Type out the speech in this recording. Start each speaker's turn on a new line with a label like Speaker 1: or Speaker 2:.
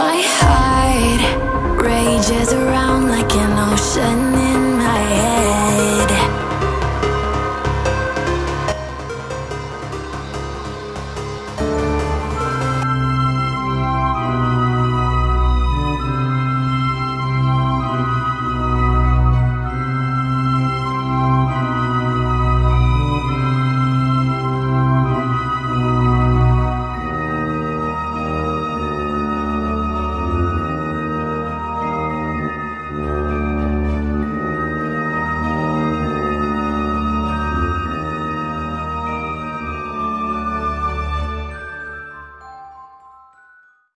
Speaker 1: my heart.